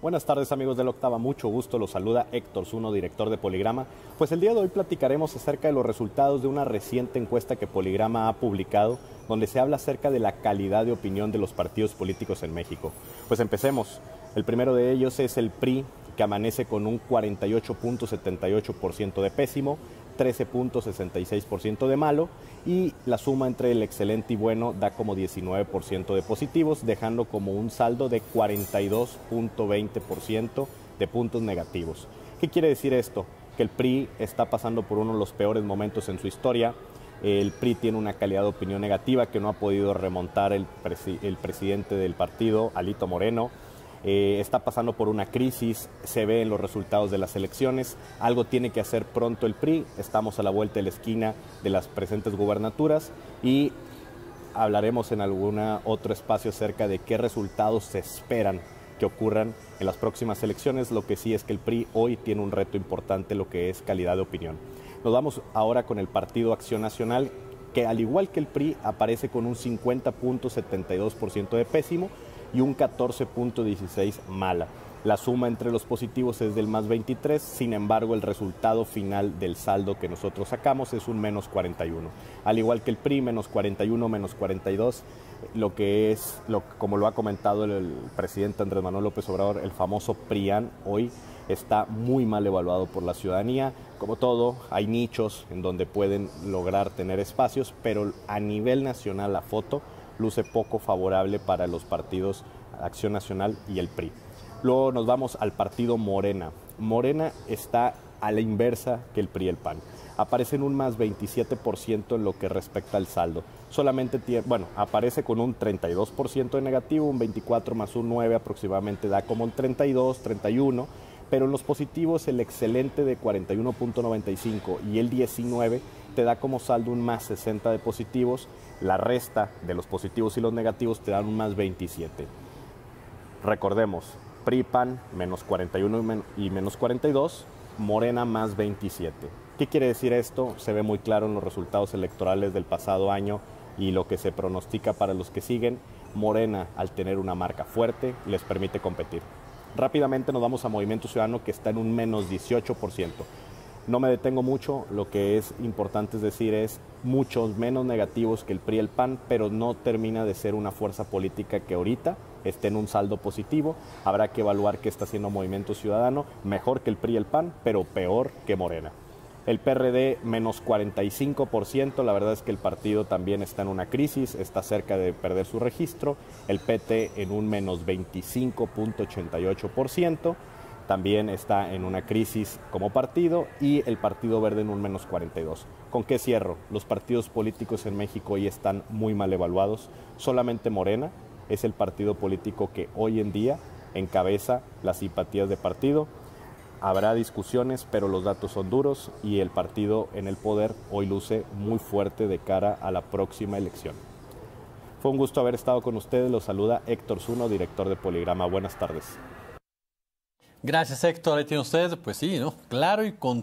Buenas tardes amigos del Octava, mucho gusto, los saluda Héctor Zuno, director de Poligrama. Pues el día de hoy platicaremos acerca de los resultados de una reciente encuesta que Poligrama ha publicado, donde se habla acerca de la calidad de opinión de los partidos políticos en México. Pues empecemos. El primero de ellos es el PRI, que amanece con un 48.78% de pésimo, 13.66% de malo y la suma entre el excelente y bueno da como 19% de positivos, dejando como un saldo de 42.20% de puntos negativos. ¿Qué quiere decir esto? Que el PRI está pasando por uno de los peores momentos en su historia. El PRI tiene una calidad de opinión negativa que no ha podido remontar el, el presidente del partido, Alito Moreno eh, está pasando por una crisis, se ve en los resultados de las elecciones, algo tiene que hacer pronto el PRI, estamos a la vuelta de la esquina de las presentes gubernaturas y hablaremos en algún otro espacio acerca de qué resultados se esperan que ocurran en las próximas elecciones. Lo que sí es que el PRI hoy tiene un reto importante, lo que es calidad de opinión. Nos vamos ahora con el Partido Acción Nacional, que al igual que el PRI aparece con un 50.72% de pésimo, y un 14.16 mala. La suma entre los positivos es del más 23, sin embargo el resultado final del saldo que nosotros sacamos es un menos 41. Al igual que el PRI, menos 41, menos 42, lo que es, lo, como lo ha comentado el, el presidente Andrés Manuel López Obrador, el famoso PRIAN hoy está muy mal evaluado por la ciudadanía. Como todo, hay nichos en donde pueden lograr tener espacios, pero a nivel nacional la foto luce poco favorable para los partidos Acción Nacional y el PRI. Luego nos vamos al partido Morena. Morena está a la inversa que el PRI y el PAN. Aparece en un más 27% en lo que respecta al saldo. Solamente tiene, bueno, aparece con un 32% de negativo, un 24 más un 9 aproximadamente da como un 32, 31, pero en los positivos el excelente de 41.95 y el 19 te da como saldo un más 60 de positivos, la resta de los positivos y los negativos te dan un más 27. Recordemos, PRIPAN menos 41 y menos 42, Morena más 27. ¿Qué quiere decir esto? Se ve muy claro en los resultados electorales del pasado año y lo que se pronostica para los que siguen. Morena, al tener una marca fuerte, les permite competir. Rápidamente nos vamos a Movimiento Ciudadano que está en un menos 18%. No me detengo mucho, lo que es importante es decir es muchos menos negativos que el PRI y el PAN, pero no termina de ser una fuerza política que ahorita esté en un saldo positivo. Habrá que evaluar qué está haciendo Movimiento Ciudadano, mejor que el PRI y el PAN, pero peor que Morena. El PRD menos 45%, la verdad es que el partido también está en una crisis, está cerca de perder su registro. El PT en un menos 25.88% también está en una crisis como partido y el Partido Verde en un menos 42. ¿Con qué cierro? Los partidos políticos en México hoy están muy mal evaluados. Solamente Morena es el partido político que hoy en día encabeza las simpatías de partido. Habrá discusiones, pero los datos son duros y el partido en el poder hoy luce muy fuerte de cara a la próxima elección. Fue un gusto haber estado con ustedes. Los saluda Héctor Zuno, director de Poligrama. Buenas tardes. Gracias, Héctor. Ahí tiene usted, pues sí, ¿no? Claro y con